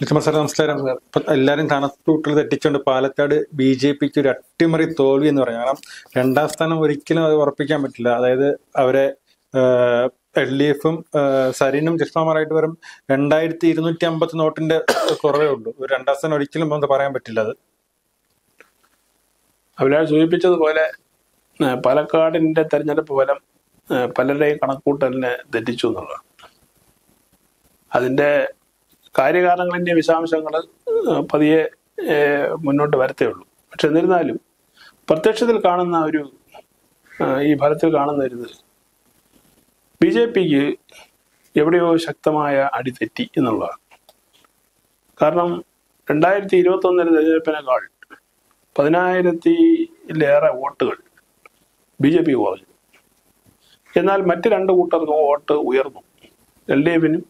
ലിറ്റമർ sir നമസ്കാരം എല്ലാരും കണക്കൂട്ടൽ തെറ്റിച്ചുകൊണ്ട് പാലക്കാട് ബി ജെ പിക്ക് ഒരു അട്ടിമറി തോൽവി എന്ന് പറയാം. കാരണം രണ്ടാം സ്ഥാനം ഒരിക്കലും അത് ഉറപ്പിക്കാൻ പറ്റില്ല. അതായത് അവരെ എൽ ഡി എഫും സരീനും ജഷ്മാമാരായിട്ട് വരും രണ്ടായിരത്തി ഇരുന്നൂറ്റി അമ്പത്തി നോട്ടിന്റെ കുറവേ ഉള്ളൂ. ഒരു രണ്ടാം സ്ഥാനം ഒരിക്കലും നമുക്ക് പറയാൻ പറ്റില്ല അത്. അവരാൾ സൂചിപ്പിച്ചതുപോലെ പാലക്കാടിന്റെ തെരഞ്ഞെടുപ്പ് ഫലം പലരുടെയും കണക്കൂട്ടലിനെ തെറ്റിച്ചു എന്നുള്ളതാണ്. അതിന്റെ കാര്യകാരണങ്ങളിന്റെ വിശദാംശങ്ങൾ പതിയെ മുന്നോട്ട് വരത്തേ ഉള്ളൂ. പക്ഷെ എന്നിരുന്നാലും പ്രത്യക്ഷത്തിൽ കാണുന്ന ഒരു ഈ ഫലത്തിൽ കാണുന്ന ഒരു ബി ജെ പിക്ക് എവിടെയോ ശക്തമായ അടി തെറ്റി എന്നുള്ളതാണ്. കാരണം രണ്ടായിരത്തി ഇരുപത്തി ഒന്നിലെ തെരഞ്ഞെടുപ്പിനേക്കാൾ പതിനായിരത്തിലേറെ വോട്ടുകൾ ബി ജെ പി കുറഞ്ഞു. എന്നാൽ മറ്റ് രണ്ട് കൂട്ടർക്കും വോട്ട് ഉയർന്നു. എൽ ഡി എഫിനും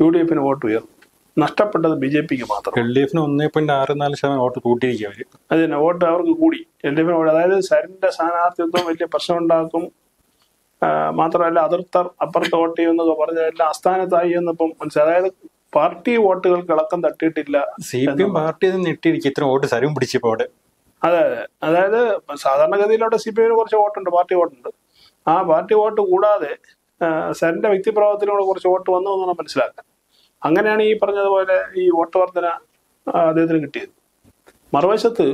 യു ഡി എഫിനും വോട്ട് ഉയർന്നു. നഷ്ടപ്പെട്ടത് ബി ജെ പിക്ക് മാത്രം. എൽ ഡി എഫിന് ഒന്നേ പോയിന്റ് ആറ് നാല് ശതമാനം വോട്ട് കൂട്ടിയിരിക്കും അവർ. അത് തന്നെ വോട്ട് അവർക്ക് കൂടി. എൽ ഡി എഫിന് അതായത് സരിന്റെ സ്ഥാനാർത്ഥിത്വം വലിയ പ്രശ്നം ഉണ്ടാക്കും മാത്രമല്ല അതിർത്തർ അപ്പുറത്ത് വോട്ട് ചെയ്യുമെന്നൊക്കെ പറഞ്ഞതെല്ലാം അസ്ഥാനത്തായി എന്നിപ്പം മനസ്സിലായി. അതായത് പാർട്ടി വോട്ടുകൾ ഇളക്കം തട്ടിയിട്ടില്ല സി പി എം പാർട്ടി നെട്ടിയിരിക്കും ഇത്ര വോട്ട് സരും പിടിച്ചപ്പോ അതെ അതെ. അതായത് സാധാരണഗതിയിലവിടെ സി പി എമ്മിന് കുറച്ച് വോട്ടുണ്ട് പാർട്ടി വോട്ടുണ്ട്. ആ പാർട്ടി വോട്ട് കൂടാതെ സരിന്റെ വ്യക്തിപ്രഭാവത്തിലൂടെ കുറച്ച് വോട്ട് വന്നു എന്നാണ് മനസ്സിലാക്കുക അങ്ങനെയാണ് ഈ പറഞ്ഞതുപോലെ ഈ വോട്ട് വർധന അദ്ദേഹത്തിന് കിട്ടിയത്. മറുവശത്ത്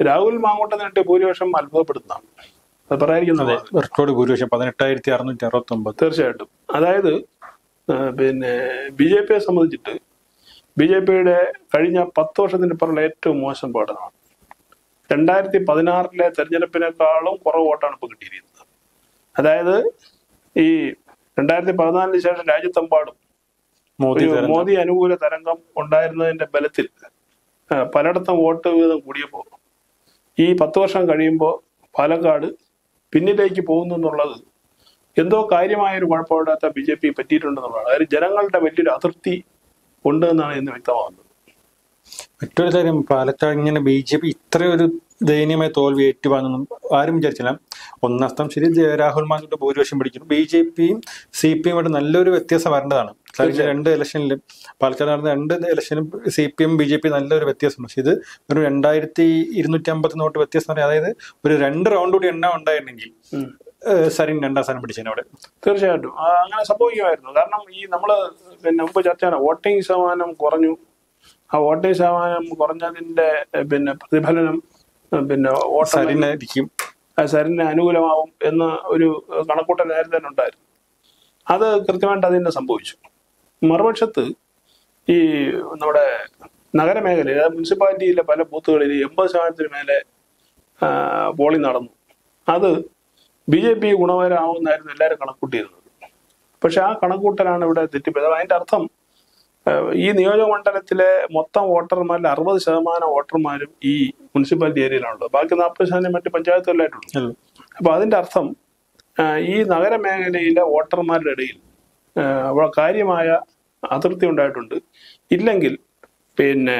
രാഹുൽ മാങ്ങോട്ട് നേട്ടിയ ഭൂരിപക്ഷം അത്ഭുതപ്പെടുത്തുന്നതാണ് അത് പറയാതിരിക്കുന്നത് റെക്കോർഡ് ഭൂരിപക്ഷം പതിനെട്ടായിരത്തി അറുന്നൂറ്റി അറുപത്തി ഒമ്പത് തീർച്ചയായിട്ടും. അതായത് പിന്നെ ബി ജെ പിയെ സംബന്ധിച്ചിട്ട് ബി ജെ പിയുടെ കഴിഞ്ഞ പത്ത് വർഷത്തിന് പുറമെ ഏറ്റവും മോശം പാഠമാണ് രണ്ടായിരത്തി പതിനാറിലെ തെരഞ്ഞെടുപ്പിനേക്കാളും കുറവ് വോട്ടാണ് ഇപ്പോൾ കിട്ടിയിരിക്കുന്നത്. അതായത് ഈ രണ്ടായിരത്തി പതിനാലിന് ശേഷം രാജ്യത്തെമ്പാടും മോദി ഒരു മോദി അനുകൂല തരംഗം ഉണ്ടായിരുന്നതിന്റെ ബലത്തിൽ പലയിടത്തും വോട്ട് വീതം കൂടിയപ്പോൾ ഈ പത്ത് വർഷം കഴിയുമ്പോൾ പാലക്കാട് പിന്നിലേക്ക് പോകുന്നു എന്നുള്ളത് എന്തോ കാര്യമായൊരു കുഴപ്പമില്ലാത്ത ബി ജെ പി പറ്റിയിട്ടുണ്ടെന്നുള്ളതാണ്. അതായത് ജനങ്ങളുടെ വലിയൊരു അതൃപ്തി ഉണ്ട് എന്നാണ് ഇന്ന് വ്യക്തമാകുന്നത്. മറ്റൊരു കാര്യം പാലക്കാട് ഇങ്ങനെ ബി ജെ പി ഇത്രയൊരു ദയനീയമായ തോൽവി ഏറ്റുവാങ്ങുന്നു. ആരും വിചാരിച്ചില്ല. ഒന്നാം സ്ഥാനം ശരി. രാഹുൽ മാന്ദിയുടെ ഭൂരിപക്ഷം പിടിക്കുന്നു. ബി ജെ പിയും സി പി എമ്മായിട്ട് നല്ലൊരു വ്യത്യാസം വരേണ്ടതാണ്. രണ്ട് ഇലക്ഷനിലും പാലക്കാട് നടന്ന രണ്ട് ഇലക്ഷനും C P M B J P നല്ലൊരു വ്യത്യാസമുണ്ട് പക്ഷെ ഇത് ഒരു രണ്ടായിരത്തി ഇരുന്നൂറ്റി അമ്പത്തി നോട്ട് വ്യത്യാസം പറയാം. അതായത് ഒരു രണ്ട് റൗണ്ട് കൂടി എണ്ണ ഉണ്ടായിരുന്നെങ്കിൽ സരിൻ രണ്ടാം സ്ഥാനം പിടിച്ചതിന് അവിടെ. തീർച്ചയായിട്ടും. അങ്ങനെ സംഭവിക്കുമായിരുന്നു. കാരണം ഈ നമ്മൾ പിന്നെ മുമ്പ് ചർച്ചയാണ് വോട്ടിംഗ് ശതമാനം കുറഞ്ഞു. ആ വോട്ടിംഗ് ശതമാനം കുറഞ്ഞതിന്റെ പിന്നെ പ്രതിഫലനം പിന്നെ സരിനായിരിക്കും. സരിന് അനുകൂലമാവും എന്ന ഒരു കണക്കൂട്ടൽ നേരത്തെ തന്നെ ഉണ്ടായിരുന്നു. അത് കൃത്യമായിട്ട് അതിന്റെ സംഭവിച്ചു. മറുപക്ഷത്ത് ഈ നമ്മുടെ നഗരമേഖലയിൽ അതായത് മുനിസിപ്പാലിറ്റിയിലെ പല ബൂത്തുകളിൽ എൺപത് ശതമാനത്തിന് മേലെ പോളിംഗ് നടന്നു. അത് ബി ജെ പി ഗുണകരമാവുമെന്നായിരുന്നു എല്ലാവരും കണക്കൂട്ടിയിരുന്നത്. പക്ഷെ ആ കണക്കൂട്ടലാണ് ഇവിടെ തെറ്റിപ്പോയത്. അതിന്റെ അർത്ഥം ഈ നിയോജക മണ്ഡലത്തിലെ മൊത്തം വോട്ടർമാരിൽ അറുപത് ശതമാനം വോട്ടർമാരും ഈ മുനിസിപ്പാലിറ്റി ഏരിയയിലാണുള്ളത്. ബാക്കി നാൽപ്പത് ശതമാനം മറ്റ് പഞ്ചായത്തുകളിലായിട്ടുള്ളൂ. അപ്പൊ അതിന്റെ അർത്ഥം ഈ നഗരമേഖലയിലെ വോട്ടർമാരുടെ ഇടയിൽ കാര്യമായ അതൃപ്തി ഉണ്ടായിട്ടുണ്ട്. ഇല്ലെങ്കിൽ പിന്നെ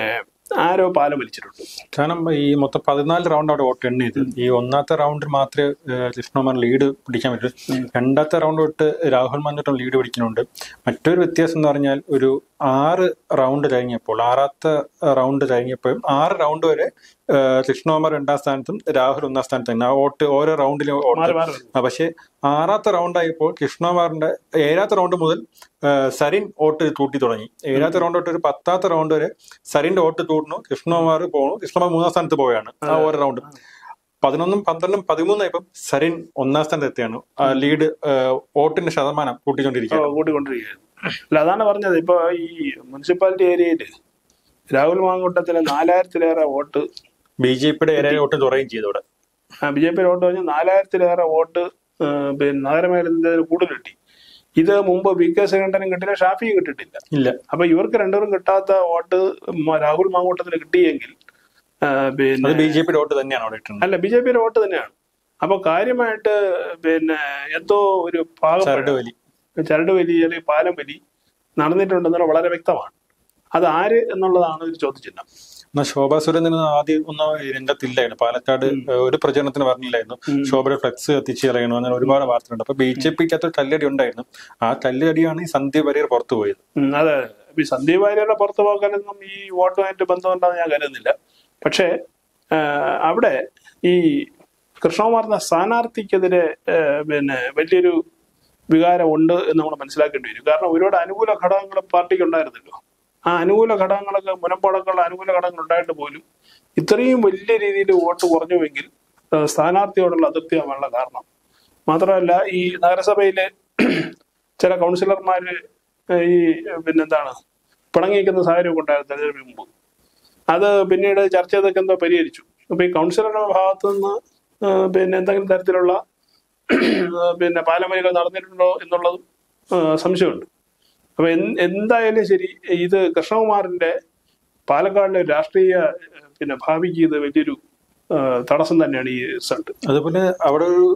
ആരോ പാലം വലിച്ചിട്ടുണ്ട്. കാരണം ഈ മൊത്തം പതിനാല് റൗണ്ട് അവിടെ വോട്ട് എണ്ണ ചെയ്ത്. ഈ ഒന്നാമത്തെ റൗണ്ടിൽ മാത്രമേ കൃഷ്ണകുമാർ ലീഡ് പിടിക്കാൻ പറ്റൂ. രണ്ടാമത്തെ റൗണ്ട് തൊട്ട് രാഹുൽ മാൻഡോട്ടും ലീഡ് പിടിക്കുന്നുണ്ട്. മറ്റൊരു വ്യത്യാസം എന്ന് പറഞ്ഞാൽ ഒരു ആറ് റൗണ്ട് കഴിഞ്ഞപ്പോൾ ആറാമത്തെ റൗണ്ട് കഴിഞ്ഞപ്പോൾ ആറ് റൗണ്ട് വരെ കൃഷ്ണകുമാർ രണ്ടാം സ്ഥാനത്തും രാഹുൽ ഒന്നാം സ്ഥാനത്തും ആ വോട്ട് ഓരോ റൗണ്ടിലും വോട്ട്. പക്ഷേ ആറാമത്തെ റൗണ്ട് ആയപ്പോൾ കൃഷ്ണകുമാറിന്റെ ഏഴാമത്തെ റൗണ്ട് മുതൽ സരിൻ വോട്ട് തൂട്ടി തുടങ്ങി. ഏഴാമത്തെ റൗണ്ട് തൊട്ട് ഒരു പത്താമത്തെ റൗണ്ട് വരെ സരിന്റെ വോട്ട് കൂട്ടുന്നു കൃഷ്ണകുമാർ പോകുന്നു കൃഷ്ണകുമാർ മൂന്നാം സ്ഥാനത്ത് പോവുകയാണ് ആ ഓരോ റൗണ്ട്. പതിനൊന്നും പന്ത്രണ്ടും പതിമൂന്നായപ്പം സരിൻ ഒന്നാം സ്ഥാനത്ത് എത്തിയാണ്. ലീഡ് വോട്ടിന്റെ ശതമാനം കൂട്ടിക്കൊണ്ടിരിക്കുകയാണ്. കൂട്ടിക്കൊണ്ടിരിക്കുകയാണ് അല്ല അതാണ് പറഞ്ഞത്. ഇപ്പൊ ഈ മുനിസിപ്പാലിറ്റി ഏരിയയിൽ രാഹുൽ മാങ്കൂട്ടത്തിന് നാലായിരത്തിലേറെ വോട്ട് ബി ജെ പിയുടെ ഏരിയ വോട്ട് കുറയും ചെയ്തു അവിടെ. ബി ജെ പി വോട്ട് പറഞ്ഞാൽ നാലായിരത്തിലേറെ വോട്ട് പിന്നെ നഗരമേഖലയിൽ കൂടുതൽ കിട്ടി. ഇത് മുമ്പ് വി കെ ശ്രീകണ്ഠനും കിട്ടില്ല ഷാഫിയും കിട്ടിയിട്ടില്ല. ഇല്ല. അപ്പൊ ഇവർക്ക് രണ്ടുപേരും കിട്ടാത്ത വോട്ട് രാഹുൽ മാങ്കൂട്ടത്തിന് കിട്ടിയെങ്കിൽ പിന്നെ ബി ജെ പിയുടെ വോട്ട് തന്നെയാണ് അവിടെ അല്ല ബി ജെ പിയുടെ വോട്ട് തന്നെയാണ്. അപ്പൊ കാര്യമായിട്ട് പിന്നെ എന്തോ ഒരു പാകം ചരട് വലി ചരട് വലി അല്ലെങ്കിൽ പാലം വലി നടന്നിട്ടുണ്ടെന്നുള്ള വളരെ വ്യക്തമാണ്. അത് ആര് എന്നുള്ളതാണ് ഒരു ചോദ്യചിഹ്നം. എന്നാൽ ശോഭാ സുരേന്ദ്രൻ ആദ്യം ഒന്നും രംഗത്തില്ലായിരുന്നു. പാലക്കാട് ഒരു പ്രചരണത്തിന് പറഞ്ഞില്ലായിരുന്നു ശോഭയുടെ ഫ്ലെക്സ് കത്തിച്ച് കളയണോ അങ്ങനെ ഒരുപാട് വാർത്തയുണ്ട് അപ്പൊ ബി ജെ പിക്ക് അത്ര കല്ലടി ഉണ്ടായിരുന്നു. ആ കല്ലടിയാണ് ഈ സന്ധ്യ വാര്യർ പുറത്തു പോയത്. അതെ ഈ സന്ദീപ് വാര്യരുടെ പുറത്തു പോകാനൊന്നും ഈ വോട്ടുമായിട്ട് ബന്ധമുണ്ടെന്ന് ഞാൻ കരുതുന്നില്ല. പക്ഷേ അവിടെ ഈ കൃഷ്ണകുമാർ എന്ന സ്ഥാനാർത്ഥിക്കെതിരെ പിന്നെ വലിയൊരു വികാരം ഉണ്ട് എന്ന് നമ്മൾ മനസ്സിലാക്കേണ്ടി വരും. കാരണം ഒരുപാട് അനുകൂല ഘടകങ്ങൾ പാർട്ടിക്ക് ഉണ്ടായിരുന്നല്ലോ. ആ അനുകൂല ഘടകങ്ങളൊക്കെ മുനമ്പടക്കമുള്ള അനുകൂല ഘടകങ്ങൾ ഉണ്ടായിട്ട് പോലും ഇത്രയും വലിയ രീതിയിൽ വോട്ട് കുറഞ്ഞുവെങ്കിൽ സ്ഥാനാർത്ഥിയോടുള്ള അതൃപ്തിയാവാനുള്ള കാരണം. മാത്രമല്ല ഈ നഗരസഭയിലെ ചില കൗൺസിലർമാർ ഈ പിന്നെന്താണ് പിണങ്ങിയിരിക്കുന്ന സാഹചര്യം ഉണ്ടായിരുന്നു തെരഞ്ഞെടുപ്പിന് മുമ്പ്. അത് പിന്നീട് ചർച്ച ചെയ്തൊക്കെ എന്തോ പരിഹരിച്ചു. അപ്പൊ ഈ കൗൺസിലറുടെ ഭാഗത്തു നിന്ന് പിന്നെ എന്തെങ്കിലും തരത്തിലുള്ള പിന്നെ പാലമരികൾ നടന്നിട്ടുണ്ടോ എന്നുള്ളതും സംശയമുണ്ട്. അപ്പൊ എന്ത് എന്തായാലും ശരി ഇത് കൃഷ്ണകുമാറിന്റെ പാലക്കാടിലെ രാഷ്ട്രീയ പിന്നെ ഭാവിക്ക് ഇത് വലിയൊരു തടസ്സം തന്നെയാണ് ഈ റിസൾട്ട്. അതുപോലെ അവിടെ ഒരു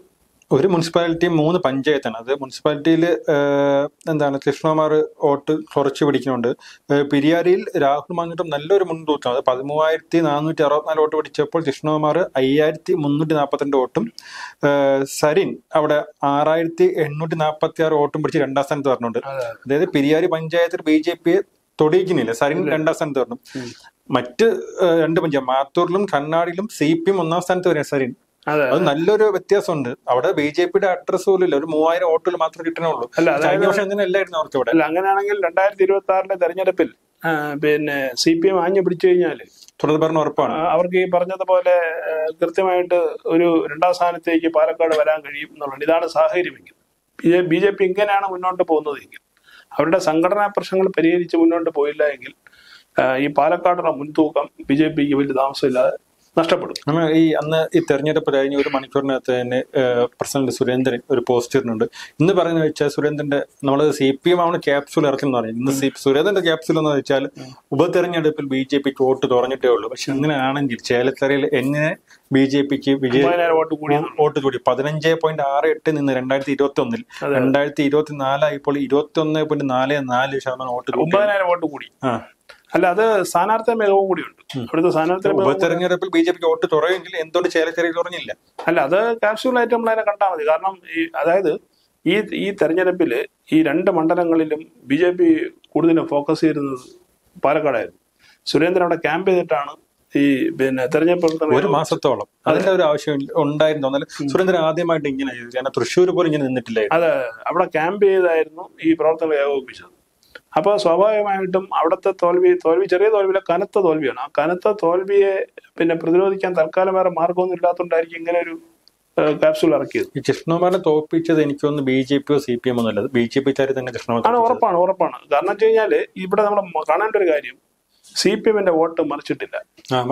ഒരു മുനിസിപ്പാലിറ്റി മൂന്ന് പഞ്ചായത്താണ്. അത് മുനിസിപ്പാലിറ്റിയിൽ എന്താണ് കൃഷ്ണകുമാർ വോട്ട് കുറച്ച് പിടിക്കുന്നുണ്ട്. പിരിയാരിയിൽ രാഹുൽ മാഞ്ഞിട്ടും നല്ലൊരു മുൻതൂക്കം. അത് പതിമൂവായിരത്തി നാനൂറ്റി അറുപത്തിനാല് വോട്ട് പിടിച്ചപ്പോൾ കൃഷ്ണകുമാർ അയ്യായിരത്തി മുന്നൂറ്റി നാൽപ്പത്തിരണ്ട് വോട്ടും സരിൻ അവിടെ ആറായിരത്തി എണ്ണൂറ്റി നാൽപ്പത്തി ആറ് വോട്ടും പിടിച്ച് രണ്ടാം സ്ഥാനത്ത് പറഞ്ഞുണ്ട് അതായത് പിരിയാരി പഞ്ചായത്തിൽ ബി ജെ പിയെ തൊടിയിക്കുന്നില്ല. സരിൻ രണ്ടാം സ്ഥാനത്ത് പറഞ്ഞു മറ്റ് രണ്ട് പഞ്ചായത്ത് മാത്തൂരിലും കണ്ണാടിയിലും സി പി എം ഒന്നാം സ്ഥാനത്ത് വരെ സരിൻ. അതെ നല്ലൊരു വ്യത്യാസമുണ്ട്. അവിടെ ബി ജെ പിയുടെ അഡ്രസ് പോലും ഇല്ല ഒരു മൂവായിരം വോട്ടുകൾ മാത്രമേ കിട്ടണുള്ളൂ അല്ല, കഴിഞ്ഞ വർഷം അങ്ങനെ അല്ലായിരുന്നു അവർക്ക് ഇവിടെ? അല്ല അങ്ങനെയാണെങ്കിൽ രണ്ടായിരത്തി ഇരുപത്തി ആറിലെ തെരഞ്ഞെടുപ്പിൽ പിന്നെ സി പി എം ആഞ്ഞു പിടിച്ചു കഴിഞ്ഞാൽ തുടർന്ന് പറഞ്ഞ ഉറപ്പാണ്. അവർക്ക് ഈ പറഞ്ഞതുപോലെ കൃത്യമായിട്ട് ഒരു രണ്ടാം സ്ഥാനത്തേക്ക് പാലക്കാട് വരാൻ കഴിയും എന്നുള്ളത് ഇതാണ് സാഹചര്യമെങ്കിൽ ബി ജെ പി ഇങ്ങനെയാണ് മുന്നോട്ട് പോകുന്നതെങ്കിൽ അവരുടെ സംഘടനാ പ്രശ്നങ്ങൾ പരിഹരിച്ച് മുന്നോട്ട് പോയില്ല എങ്കിൽ ഈ പാലക്കാടുള്ള മുൻതൂക്കം ബി ജെ പിക്ക് വലിയ താമസമില്ലാതെ നഷ്ടപ്പെടും. നമ്മൾ ഈ അന്ന് ഈ തെരഞ്ഞെടുപ്പ് കഴിഞ്ഞ ഒരു മണിക്കൂറിനകത്ത് തന്നെ പ്രസിഡന്റ് സുരേന്ദ്രൻ ഒരു പോസ്റ്റ് ഇടുന്നുണ്ട് ഇന്ന് പറയുന്നത് വെച്ചാൽ സുരേന്ദ്രന്റെ നമ്മൾ സി പി എം ആണ് ക്യാപ്സൂൾ ഇറക്കുന്നത് പറഞ്ഞു ഇന്ന് സി സുരേന്ദ്രന്റെ ക്യാപ്സൂൾ എന്ന് വെച്ചാൽ ഉപതെരഞ്ഞെടുപ്പിൽ ബി ജെ പിക്ക് വോട്ട് തുറഞ്ഞിട്ടേ ഉള്ളൂ. പക്ഷെ അങ്ങനെയാണെങ്കിൽ ചേലത്തറയിൽ എങ്ങനെ ബി ജെ പിക്ക് വിജയ വോട്ട് കൂടി വോട്ട് കൂടി? പതിനഞ്ച് പോയിന്റ് ആറ് എട്ട് നിന്ന് രണ്ടായിരത്തി ഇരുപത്തി ഒന്നിൽ രണ്ടായിരത്തി ഇരുപത്തി നാലായപ്പോൾ ഇരുപത്തി ഒന്ന് പോയിന്റ് നാല് നാല് ശതമാനം വോട്ട് വോട്ട് കൂടി. ആ. അല്ല അത് സ്ഥാനാർത്ഥി മികവും കൂടിയുണ്ട്. അവിടുത്തെ സ്ഥാനാർത്ഥി ഉപതെരഞ്ഞെടുപ്പിൽ ബി ജെ പിക്ക് വോട്ട് തുറയെങ്കിൽ എന്തുകൊണ്ട് ചേലക്കരയിൽ തുറഞ്ഞില്ല അല്ല അത് കാഷ്വൽ നമ്മൾ അതിനെ കണ്ടാൽ മതി. കാരണം ഈ അതായത് ഈ ഈ തെരഞ്ഞെടുപ്പിൽ ഈ രണ്ട് മണ്ഡലങ്ങളിലും ബി ജെ പി കൂടുതലും ഫോക്കസ് ചെയ്തിരുന്നത് പാലക്കാടായിരുന്നു. സുരേന്ദ്രൻ അവിടെ ക്യാമ്പ് ചെയ്തിട്ടാണ് ഈ പിന്നെ തെരഞ്ഞെടുപ്പ് ഒരു മാസത്തോളം. അതിന്റെ ഒരു ആവശ്യം ഉണ്ടായിരുന്നു. എന്നാൽ സുരേന്ദ്രൻ ആദ്യമായിട്ട് ഇങ്ങനെ തൃശ്ശൂർ പോലും ഇങ്ങനെ നിന്നിട്ടില്ല അതെ അവിടെ ക്യാമ്പ് ചെയ്തായിരുന്നു ഈ പ്രവർത്തനം ഏകോപിപ്പിച്ചത്. അപ്പോൾ സ്വാഭാവികമായിട്ടും അവിടുത്തെ തോൽവി തോൽവി ചെറിയ തോൽവിയിലെ കനത്ത തോൽവിയാണ്. ആ കനത്ത തോൽവിയെ പിന്നെ പ്രതിരോധിക്കാൻ തൽക്കാലം വേറെ മാർഗമൊന്നും ഇല്ലാത്തതുകൊണ്ടായിരിക്കും ഇങ്ങനെ ഒരു ക്യാപ്സ്യൂൾ ഇറക്കിയത്. ഈ കൃഷ്ണകുമാറിനെ തോൽപ്പിച്ചത് എനിക്കൊന്ന് ബി ജെ പിയോ സി പി എം ഒന്നും അല്ല ബി ജെ പി തന്നെ ആണ് കൃഷ്ണകുമാർ ഉറപ്പാണ് ഉറപ്പാണ്. കാരണം വെച്ച് കഴിഞ്ഞാൽ ഇവിടെ നമ്മൾ കാണേണ്ട ഒരു കാര്യം സി പി എമ്മിന്റെ വോട്ട് മറിച്ചിട്ടില്ല.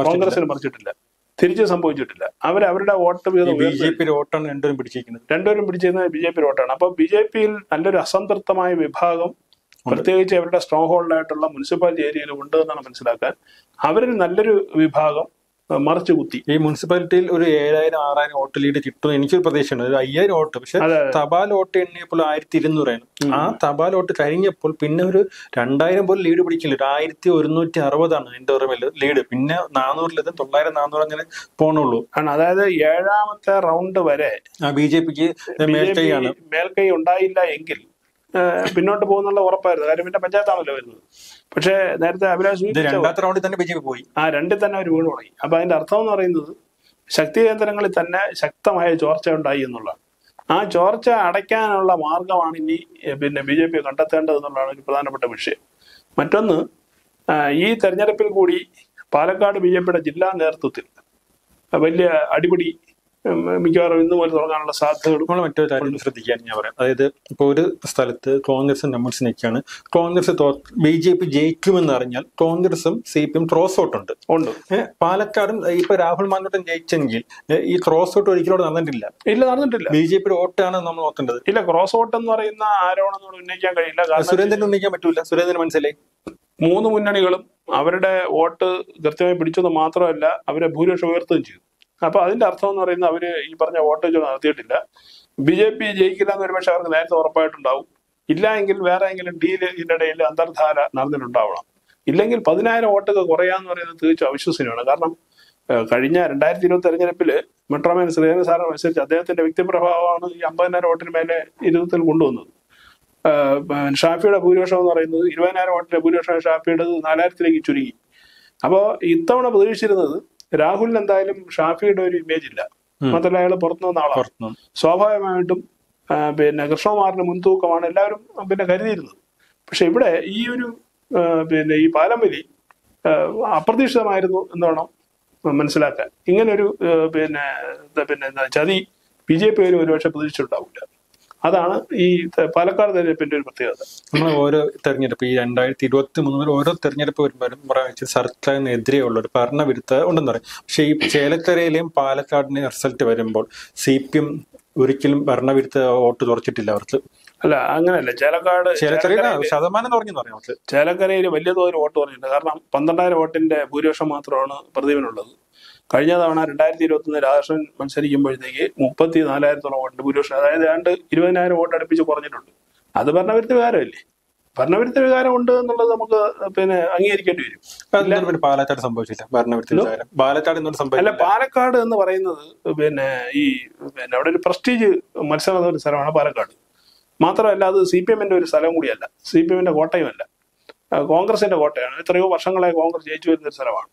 കോൺഗ്രസിന് മറിച്ചിട്ടില്ല. തിരിച്ച് സംഭവിച്ചിട്ടില്ല. അവർ അവരുടെ വോട്ട് വീതം ബി ജെ പി വോട്ടാണ് രണ്ടുപേരും പിടിച്ചിരിക്കുന്നത്. രണ്ടുപേരും പിടിച്ചിരുന്നത് ബി ജെ പി വോട്ടാണ്. അപ്പൊ ബി ജെ പിയിൽ നല്ലൊരു അസംതൃപ്തമായ വിഭാഗം പ്രത്യേകിച്ച് അവരുടെ സ്ട്രോങ് ഹോൾഡായിട്ടുള്ള മുനിസിപ്പാലിറ്റി ഏരിയയിൽ ഉണ്ട് എന്നാണ് മനസ്സിലാക്കാൻ. അവരിൽ നല്ലൊരു വിഭാഗം മറച്ചു കുത്തി. ഈ മുനിസിപ്പാലിറ്റിയിൽ ഒരു ഏഴായിരം ആറായിരം വോട്ട് ലീഡ് കിട്ടും എനിക്കൊരു പ്രതീക്ഷയുണ്ട്. ഒരു അയ്യായിരം വോട്ട്. പക്ഷെ. തപാൽ വോട്ട് എണ്ണിയപ്പോൾ ആയിരത്തി ഇരുന്നൂറായിരുന്നു ആ തപാൽ വോട്ട് കഴിഞ്ഞപ്പോൾ പിന്നെ ഒരു രണ്ടായിരം പോലും ലീഡ് പിടിക്കില്ല. ഒരു ആയിരത്തി ഒരുന്നൂറ്റി അറുപതാണ് എന്റെ ഓർമ്മയിൽ ലീഡ് പിന്നെ നാനൂറിലെത്തും തൊള്ളായിരം നാനൂറ് അങ്ങനെ പോണുള്ളൂ. ആണ്. അതായത് ഏഴാമത്തെ റൗണ്ട് വരെ ആ ബി ജെ പിക്ക് മേൽക്കൈയാണ്. മേൽക്കൈ ഉണ്ടായില്ല എങ്കിൽ പിന്നോട്ട് പോകുന്നുള്ള ഉറപ്പായിരുന്നു. കാര്യം പിന്നെ പഞ്ചായത്താണല്ലോ വരുന്നത്. പക്ഷേ നേരത്തെ അഭിലാഷ് റൗണ്ടിൽ തന്നെ ബി ജെ പി പോയി. ആ രണ്ടിൽ തന്നെ അവർ വീണ് തുടങ്ങി. അപ്പൊ അതിന്റെ അർത്ഥം എന്ന് പറയുന്നത് ശക്തി കേന്ദ്രങ്ങളിൽ തന്നെ ശക്തമായ ചോർച്ച ഉണ്ടായി എന്നുള്ളതാണ്. ആ ചോർച്ച അടയ്ക്കാനുള്ള മാർഗമാണ് ഇനി പിന്നെ ബി ജെ പി കണ്ടെത്തേണ്ടത് എന്നുള്ളതാണ് ഒരു പ്രധാനപ്പെട്ട വിഷയം. മറ്റൊന്ന് ഈ തെരഞ്ഞെടുപ്പിൽ കൂടി പാലക്കാട് ബി ജെ പിയുടെ ജില്ലാ നേതൃത്വത്തിൽ വലിയ അടിപിടി മിക്കവാറും ഇന്ന് പോലെ തുടങ്ങാനുള്ള സാധ്യതകളും നമ്മൾ മറ്റൊരു കാര്യം ശ്രദ്ധിക്കാൻ ഞാൻ പറയാം. അതായത് ഇപ്പൊ ഒരു സ്ഥലത്ത് കോൺഗ്രസും നമ്മൾസ് നിൽക്കുകയാണ് കോൺഗ്രസ് ബി ജെ പി ജയിക്കുമെന്ന് അറിഞ്ഞാൽ കോൺഗ്രസും C P M cross out ഉണ്ട്. ഉണ്ട്. പാലക്കാടും ഇപ്പൊ രാഹുൽ മാനോട്ടൻ ജയിച്ചെങ്കിൽ ഈ ക്രോസ് ഔട്ട് ഒരിക്കലും നടന്നിട്ടില്ല. ഇല്ല നടന്നിട്ടില്ല. ബി ജെ പിയുടെ വോട്ടാണ് നമ്മൾ നോക്കേണ്ടത്. ഇല്ല ക്രോസ് ഔട്ട് എന്ന് പറയുന്ന ആരോപണം നമ്മൾ ഉന്നയിക്കാൻ കഴിയില്ല. സുരേന്ദ്രൻ ഉന്നയിക്കാൻ പറ്റൂല. സുരേന്ദ്രൻ മനസ്സിലായി? മൂന്ന് മുന്നണികളും അവരുടെ വോട്ട് കൃത്യമായി പിടിച്ചത് മാത്രമല്ല അവരെ ഭൂരിപക്ഷം ഉയർത്തുകയും ചെയ്തു. അപ്പൊ അതിന്റെ അർത്ഥം എന്ന് പറയുന്നത് അവർ ഈ പറഞ്ഞ വോട്ടേജ് നടത്തിയിട്ടില്ല. ബി ജെ പി ജയിക്കില്ല എന്ന് ഒരുപക്ഷെ അവർക്ക് നേരത്തെ ഉറപ്പായിട്ടുണ്ടാവും. ഇല്ല എങ്കിൽ വേറെ എങ്കിലും ഡീൽ ഇതിന്റെ ഇടയിൽ അന്തർധാര നടന്നിട്ടുണ്ടാവണം. ഇല്ലെങ്കിൽ പതിനായിരം വോട്ടൊക്കെ കുറയാന്ന് പറയുന്നത് തീർച്ചയായും അവിശ്വസനീയമാണ്. കാരണം കഴിഞ്ഞ രണ്ടായിരത്തി ഇരുപത്തി തെരഞ്ഞെടുപ്പിൽ മെട്രോമാൻ ശ്രീധരൻ സാറിനെ മത്സരിച്ച് അദ്ദേഹത്തിന്റെ വ്യക്തിപ്രഭാവമാണ് ഈ അമ്പതിനായിരം വോട്ടിന് മേലെ ഇരുപത്തിൽ കൊണ്ടുവന്നത്. ഷാഫിയുടെ ഭൂരിപക്ഷം എന്ന് പറയുന്നത് ഇരുപതിനായിരം വോട്ടിന്റെ ഭൂരിപക്ഷം ഷാഫിയുടെ നാലായിരത്തിലേക്ക് ചുരുങ്ങി. അപ്പോൾ ഇത്തവണ പ്രതീക്ഷിച്ചിരുന്നത് രാഹുലിന് എന്തായാലും ഷാഫിയുടെ ഒരു ഇമേജ് ഇല്ല. മാത്രമല്ല അയാൾ പുറത്തു വന്ന ആളാണ്. സ്വാഭാവികമായിട്ടും പിന്നെ കൃഷ്ണകുമാറിന് മുൻതൂക്കമാണ് എല്ലാവരും പിന്നെ കരുതിയിരുന്നത്. പക്ഷെ ഇവിടെ ഈ ഒരു പിന്നെ ഈ പാലംവലി അപ്രതീക്ഷിതമായിരുന്നു എന്ന് വേണം മനസ്സിലാക്കാൻ. ഇങ്ങനൊരു ഒരു പിന്നെ പിന്നെ എന്താ ചതി ബി ജെ പി ഒരു ഒരുപക്ഷെ പ്രതീക്ഷിച്ചിട്ടുണ്ടാവില്ല. അതാണ് ഈ പാലക്കാട് തെരഞ്ഞെടുപ്പിന്റെ ഒരു പ്രത്യേകത. നമ്മൾ ഓരോ തെരഞ്ഞെടുപ്പ് ഈ രണ്ടായിരത്തി ഇരുപത്തി മൂന്നിൽ ഓരോ തെരഞ്ഞെടുപ്പ് വരുമ്പോഴും പറയാ സർക്കാരിനെതിരെയുള്ള ഒരു ഭരണവിരുദ്ധ ഉണ്ടെന്ന് പറയും. പക്ഷെ ഈ ചേലക്കരയിലെയും പാലക്കാടിന്റെയും റിസൾട്ട് വരുമ്പോൾ സി പി എം ഒരിക്കലും ഭരണവിരുദ്ധ വോട്ട് തുറച്ചിട്ടില്ല അവർക്ക്. അല്ല അങ്ങനെയല്ല. ചേലക്കാട് ശതമാനം ചേലക്കരയിൽ വലിയ തോതിൽ വോട്ട് പറഞ്ഞിട്ടുണ്ട് കാരണം പന്ത്രണ്ടായിരം വോട്ടിന്റെ ഭൂരിപക്ഷം മാത്രമാണ് പ്രദീപിനുള്ളത് കഴിഞ്ഞ തവണ രണ്ടായിരത്തി ഇരുപത്തി ഒന്ന് രാധാകൃഷ്ണൻ മത്സരിക്കുമ്പോഴത്തേക്ക് മുപ്പത്തി നാലായിരത്തോളം വോട്ട് ഭൂരിപക്ഷം അതായത് ഏതാണ്ട് ഇരുപതിനായിരം വോട്ട് അടുപ്പിച്ച് കുറഞ്ഞിട്ടുണ്ട്. അത് ഭരണവിരുദ്ധ വികാരമല്ലേ? ഭരണവിരുദ്ധ വികാരം ഉണ്ട് എന്നുള്ളത് നമുക്ക് പിന്നെ അംഗീകരിക്കേണ്ടി വരും. പാലക്കാട് സംഭവിച്ചില്ല. ഭരണവിരുദ്ധ പാലക്കാട് അല്ല പാലക്കാട് എന്ന് പറയുന്നത് പിന്നെ ഈ പിന്നെ അവിടെ ഒരു പ്രസ്റ്റീജ് മത്സരം ഒരു സ്ഥലമാണ് പാലക്കാട്. മാത്രമല്ല അത് സി പി എമ്മിന്റെ ഒരു സ്ഥലം കൂടിയല്ല. സി പി എമ്മിന്റെ കോട്ടയുമല്ല. കോൺഗ്രസിന്റെ കോട്ടയാണ്. എത്രയോ വർഷങ്ങളായി കോൺഗ്രസ് ജയിച്ചു വരുന്ന ഒരു സ്ഥലമാണ്.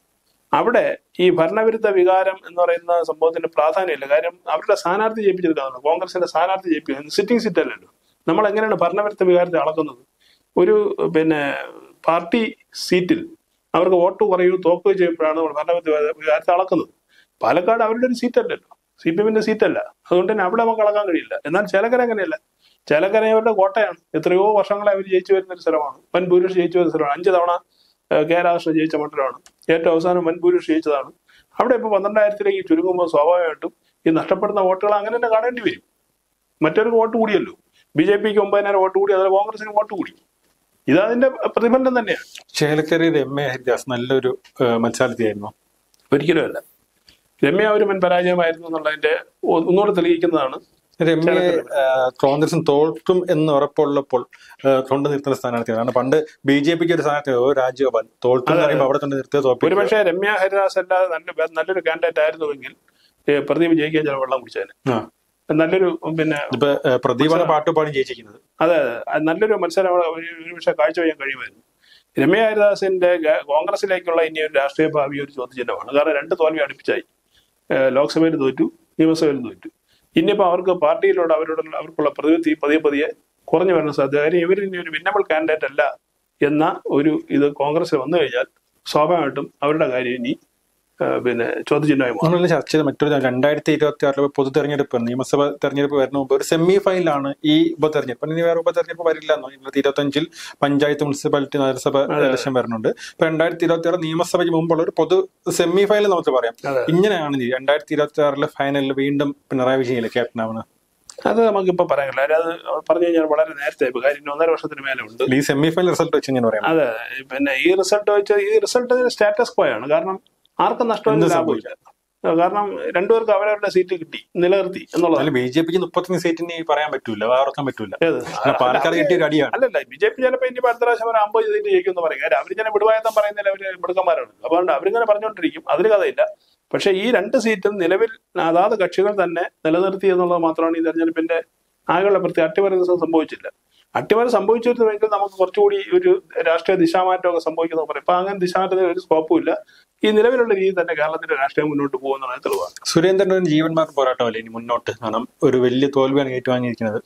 അവിടെ ഈ ഭരണവിരുദ്ധ വികാരം എന്ന് പറയുന്ന സംഭവത്തിന് പ്രാധാന്യമില്ല. കാര്യം അവരുടെ സ്ഥാനാർത്ഥി ജയിപ്പിച്ചെടുക്കാന്നുള്ളൂ. കോൺഗ്രസിന്റെ സ്ഥാനാർത്ഥി ജയിപ്പിക്കുക സിറ്റിംഗ് സീറ്റ് അല്ലല്ലോ. നമ്മൾ എങ്ങനെയാണ് ഭരണവിരുദ്ധ വികാരത്തെ അളക്കുന്നത്? ഒരു പിന്നെ പാർട്ടി സീറ്റിൽ അവർക്ക് വോട്ട് കുറയുകയോ തോക്കുകയോ ചെയ്യുമ്പോഴാണ് നമ്മൾ ഭരണവിരുദ്ധ വികാരത്തെ അളക്കുന്നത്. പാലക്കാട് അവരുടെ ഒരു സീറ്റ് അല്ലല്ലോ. സി പി എമ്മിന്റെ സീറ്റ് അല്ല. അതുകൊണ്ട് തന്നെ അവിടെ നമുക്ക് അളക്കാൻ കഴിയില്ല. എന്നാൽ ചേലക്കര അങ്ങനെയല്ല ചേലക്കര അവരുടെ കോട്ടയാണ്. എത്രയോ വർഷങ്ങളെ അവർ ജയിച്ചു വരുന്ന ഒരു സ്ഥലമാണ്. വൻ ഭൂരിപക്ഷം ജയിച്ചു വരുന്ന സ്ഥലമാണ്. അഞ്ച് തവണ കെ രാധാകൃഷ്ണൻ ജയിച്ച മണ്ഡലമാണ്. ഏറ്റവും അവസാനം വൻ ഭൂരിപക്ഷം ജയിച്ചതാണ് അവിടെ ഇപ്പോൾ പന്ത്രണ്ടായിരത്തിലേക്ക് ചുരുങ്ങുമ്പോൾ സ്വാഭാവികമായിട്ടും ഈ നഷ്ടപ്പെടുന്ന വോട്ടുകൾ അങ്ങനെ തന്നെ കാണേണ്ടി വരും. മറ്റൊരു വോട്ട് കൂടിയല്ലോ. ബി ജെ പിക്ക് ഒമ്പതിനായിരം വോട്ട് കൂടി അതുപോലെ കോൺഗ്രസിന് വോട്ട് കൂടി. ഇതതിന്റെ പ്രതിഫലനം തന്നെയാണ്. ചേലക്കരയിൽ എം എ ഹരിദാസ് നല്ലൊരു മത്സാരത്തി മത്സരാർത്ഥിയായിരുന്നു. ഒരിക്കലും അല്ല. രമ്യ ഒരു മുൻ പരാജയമായിരുന്നു എന്നുള്ളതിന്റെ ഒന്നുകൂടെ തെളിയിക്കുന്നതാണ്. രമ്യ കോൺഗ്രസും തോൽക്കും എന്ന് ഉറപ്പുള്ളപ്പോൾ കൊണ്ട് നിർത്തുന്ന സ്ഥാനാർത്ഥിയാണ്. കാരണം പണ്ട് ബി ജെ പിക്ക് ഒരു സ്ഥാനാർത്ഥി ഓ രാജ്യഗോപാൽ തോൽക്കും അവിടെ കൊണ്ട് നിർത്തിയ തോപ്പി ഒരുപക്ഷെ രമ്യ ഹരിദാസ് അല്ലാതെ നല്ല നല്ലൊരു കാൻഡിഡേറ്റ് ആയിരുന്നുവെങ്കിൽ പ്രദീപ് ജയിക്കാൻ ചില വെള്ളം കുടിച്ചേനെ. നല്ലൊരു പിന്നെ പ്രദീപാണ് പാട്ടുപാടി ജയിച്ചിരിക്കുന്നത്. അതെ അതെ. നല്ലൊരു മത്സരം അവിടെ ഒരു- കാഴ്ച കാഴ്ചവെക്കാൻ കഴിയുമായിരുന്നു. രമ്യ ഹരിദാസിന്റെ കോൺഗ്രസിലേക്കുള്ള ഇനി ഒരു രാഷ്ട്രീയ ഭാവി ഒരു ചോദ്യചിഹ്നമാണ്. കാരണം രണ്ട് തോൽവി അടുപ്പിച്ചായി. ലോക്സഭയിൽ തോറ്റു നിയമസഭയിൽ തോറ്റു. ഇനിയിപ്പോ അവർക്ക് പാർട്ടിയിലൂടെ അവരോടുള്ള അവർക്കുള്ള പ്രതിവിധി പതിയെ പതിയെ കുറഞ്ഞു വരുന്ന സാധ്യത. കാര്യം ഇവർ ഇനി ഒരു വിന്നബിൾ കാൻഡിഡേറ്റ് അല്ല എന്ന ഒരു ഇത് കോൺഗ്രസ് വന്നു കഴിഞ്ഞാൽ സ്വാഭാവികമായിട്ടും അവരുടെ കാര്യം ഇനി പിന്നെ ചോദ്യചിഹ്നമായി മാറും. ചർച്ച ചെയ്ത മറ്റൊരു രണ്ടായിരത്തി ഇരുപത്തി ആറിലെ പൊതു തെരഞ്ഞെടുപ്പ് നിയമസഭ തെരഞ്ഞെടുപ്പ് വരുന്ന മുമ്പ് ഒരു സെമി ഫൈനലാണ് ഈ ഉപതെരഞ്ഞെടുപ്പ്. ഇനി വേറെ ഉപതെരഞ്ഞെടുപ്പ് വരില്ല രണ്ടായിരത്തി ഇരുപത്തി ഇരുപത്തി പഞ്ചായത്ത് മുനിസിപ്പാലിറ്റി നഗരസഭ ഇലക്ഷൻ വരുന്നുണ്ട്. ഇപ്പൊ രണ്ടായിരത്തി ഇരുപത്തി ആറ് നിയമസഭയ്ക്ക് മുമ്പുള്ള ഒരു പൊതു സെമി ഫൈനൽ നമുക്ക് പറയാം. ഇങ്ങനെയാണ് രണ്ടായിരത്തി ഇരുപത്തി ആറിലെ ഫൈനലിൽ വീണ്ടും പിണറായി വിജയനിലെ ക്യാപ്റ്റനാവുന്നത് അത് നമുക്കിപ്പോ പറയാൻ കഴിയില്ല. അത് പറഞ്ഞു കഴിഞ്ഞാൽ വളരെ നേരത്തെ കാര്യം ഒന്നര വർഷത്തിന് മേലെ ഉണ്ട്. ഈ സെമി ഫൈനൽ റിസൾട്ട് വെച്ച് ഇങ്ങനെ പറയാം. അതെ. പിന്നെ ഈ റിസൾട്ട് വെച്ച് ഈ റിസൾട്ട് സ്റ്റാറ്റസ് പോയാണ് ആണ്. കാരണം ആർക്കും നഷ്ടമില്ല ലാഭമില്ല കാരണം രണ്ടുപേർക്ക് അവരവരുടെ സീറ്റ് കിട്ടി നിലനിർത്തി എന്നുള്ളത് ബി ജെ പിക്ക് മുപ്പത്തഞ്ച് സീറ്റിന് പറയാൻ പറ്റൂല വേറെക്കാൻ പറ്റൂല? പാലക്കാട് കിട്ടിയ ഒരു അടിയാണ്. അല്ലല്ല ബി ജെ പി ചിലപ്പോ ഇനി അടുത്ത പ്രാവശ്യം അവർ അമ്പത് സീറ്റ് ജയിക്കുമെന്ന് പറയും. കാര്യം അവരിങ്ങനെ വിടുവായത്തം പറയുന്നില്ല അവർ മിടുക്കന്മാരാണ്. അതുകൊണ്ട് അവരിങ്ങനെ പറഞ്ഞുകൊണ്ടിരിക്കും അതിന് കഥയില്ല. പക്ഷെ ഈ രണ്ട് സീറ്റും നിലവിൽ അതാത് കക്ഷികൾ തന്നെ നിലനിർത്തി എന്നുള്ളത് മാത്രമാണ് ഈ തെരഞ്ഞെടുപ്പിന്റെ ആകെയുള്ള പ്രത്യേക അട്ടിമറി സംഭവിച്ചില്ല. അട്ടിമറി സംഭവിച്ചിരുന്നുവെങ്കിൽ നമുക്ക് കുറച്ചുകൂടി ഒരു രാഷ്ട്രീയ ദിശാമാറ്റമൊക്കെ സംഭവിക്കുന്ന പറയും. ഇപ്പൊ അങ്ങനെ ദിശാമാറ്റത്തിന് ഒരു സ്കോപ്പും ഇല്ല. ഈ നിലവിലുള്ള രീതി തന്നെ കേരളത്തിന്റെ രാഷ്ട്രീയം മുന്നോട്ട് പോകുന്നതാണ് തെളിവാണ് സുരേന്ദ്രൻ ഒരു ജീവന്മാർ പോരാട്ടമല്ലേ ഇനി മുന്നോട്ട്? കാരണം ഒരു വലിയ തോൽവിയാണ് ഏറ്റുവാങ്ങിയിരിക്കുന്നത്.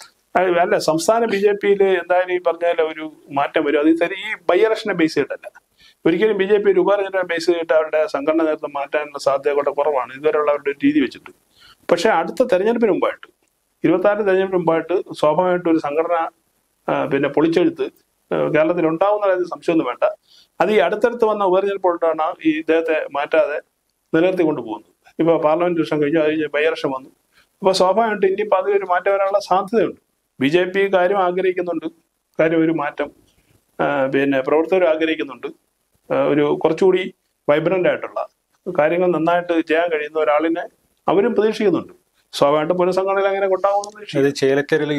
അല്ല സംസ്ഥാന ബി ജെ പിയിൽ എന്തായാലും ഈ പറഞ്ഞാൽ ഒരു മാറ്റം വരും. അത് തന്നെ ഈ ബൈ ഇലക്ഷനെ ബേസ് ചെയ്തിട്ടല്ല. ഒരിക്കലും ബി ജെ പി ഒരു ഉപതെരഞ്ഞെടുപ്പിനെ ബേസ് ചെയ്തിട്ട് അവരുടെ സംഘടന നേതൃത്വം മാറ്റാനുള്ള സാധ്യത കൂടെ കുറവാണ്. ഇതുവരെയുള്ള അവരുടെ ഒരു രീതി വെച്ചിട്ട്. പക്ഷെ അടുത്ത തെരഞ്ഞെടുപ്പിന് മുമ്പായിട്ട് ഇരുപത്തി ആറ് തെരഞ്ഞെടുപ്പിന് മുമ്പായിട്ട് സ്വാഭാവികമായിട്ടും ഒരു സംഘടന പിന്നെ പൊളിച്ചെഴുത്ത് കേരളത്തിൽ ഉണ്ടാവുന്ന കാര്യത്തിൽ സംശയമൊന്നും വേണ്ട. അത് ഈ അടുത്തടുത്ത് വന്ന ഉപതെരഞ്ഞെടുപ്പോഴാണ് ഈ ഇദ്ദേഹത്തെ മാറ്റാതെ നിലനിർത്തി കൊണ്ടുപോകുന്നത്. ഇപ്പൊ പാർലമെന്റ് ഇലക്ഷൻ കഴിഞ്ഞു അത് കഴിഞ്ഞ് ബൈ ഇലക്ഷൻ വന്നു. അപ്പൊ സ്വാഭാവികമായിട്ടും ഇനിയിപ്പോൾ അതിലൊരു മാറ്റം വരാനുള്ള സാധ്യതയുണ്ട്. ബി ജെ പി കാര്യം ആഗ്രഹിക്കുന്നുണ്ട്. കാര്യം ഒരു മാറ്റം പിന്നെ പ്രവർത്തകർ ആഗ്രഹിക്കുന്നുണ്ട്. ഒരു കുറച്ചുകൂടി വൈബ്രന്റ് ആയിട്ടുള്ള കാര്യങ്ങൾ നന്നായിട്ട് ചെയ്യാൻ കഴിയുന്ന ഒരാളിനെ അവരും പ്രതീക്ഷിക്കുന്നുണ്ട്. സ്വാഭാവികമായിട്ടും പുനഃസംഘടനയിൽ അങ്ങനെ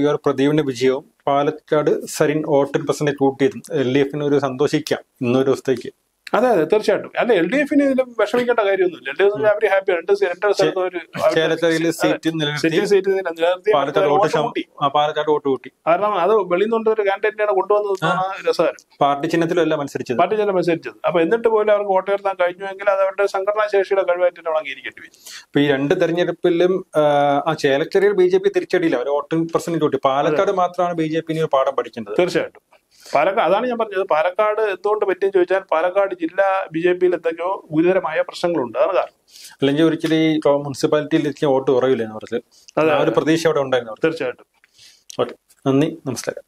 യു ആർ പ്രദീപിന്റെ വിജയവും പാലക്കാട് സരിൻ വോട്ടിംഗ് പ്രസിഡന്റ് കൂട്ടിയതും. എൽ ഡി എഫിന് ഒരു സന്തോഷിക്കാം ഇന്നൊരു ദിവസത്തേക്ക്. അതെ അതെ തീർച്ചയായിട്ടും. അല്ല എൽ ഡി എഫിന് ഇതിലും വിഷമിക്കേണ്ട കാര്യമൊന്നുമില്ല. എൽ ഡി എഫ് അവർ ഹാപ്പി രണ്ട് രണ്ട് സ്ഥലത്ത് ഒരു സീറ്റ് നിലനിർത്തി പാലക്കാട് വോട്ട് കൂട്ടി. കാരണം അത് വെളിയിൽ നിന്നുകൊണ്ട് ഒരു കാൻഡിഡേറ്റ് കൊണ്ടുവന്നത് രസകരം. പാർട്ടി ചിഹ്നത്തിലും മത്സരിച്ചത്. പാർട്ടി ചിഹ്നം മത്സരിച്ചത്. അപ്പൊ എന്നിട്ട് പോലും അവർക്ക് വോട്ട് ഉയർത്താൻ കഴിഞ്ഞുവെങ്കിൽ അത് അവരുടെ സംഘടനാ ശേഷിയുടെ കഴിവായിട്ട് അംഗീകരിക്കേണ്ടി വരും. അപ്പൊ ഈ രണ്ട് തെരഞ്ഞെടുപ്പിലും ആ, ചേലച്ചെറിയിൽ ചേലക്കരയിൽ ബി ജെ പി തിരിച്ചടിയില്ല. ഒരു വോട്ടിംഗ് പെർസെന്റ് കൂട്ടി. പാലക്കാട് മാത്രമാണ് ബി ജെ പിന് ഒരു പാഠം പഠിക്കേണ്ടത്. തീർച്ചയായിട്ടും. പാലക്കാട് അതാണ് ഞാൻ പറഞ്ഞത്. പാലക്കാട് എന്തുകൊണ്ട് പറ്റിയെന്ന് ചോദിച്ചാൽ പാലക്കാട് ജില്ലാ ബി ജെ പിയിൽ എന്തൊക്കെയോ ഗുരുതരമായ പ്രശ്നങ്ങളുണ്ട്. അതാണ് കാരണം. അല്ലെങ്കിൽ ഒരിക്കലും ഈ മുനിസിപ്പാലിറ്റിയിൽ വോട്ട് കുറയില്ല അവർക്ക് അതെ, ആ ഒരു പ്രതീക്ഷ അവിടെ ഉണ്ടായിരുന്നു തീർച്ചയായിട്ടും. ഓക്കെ. നന്ദി. നമസ്കാരം.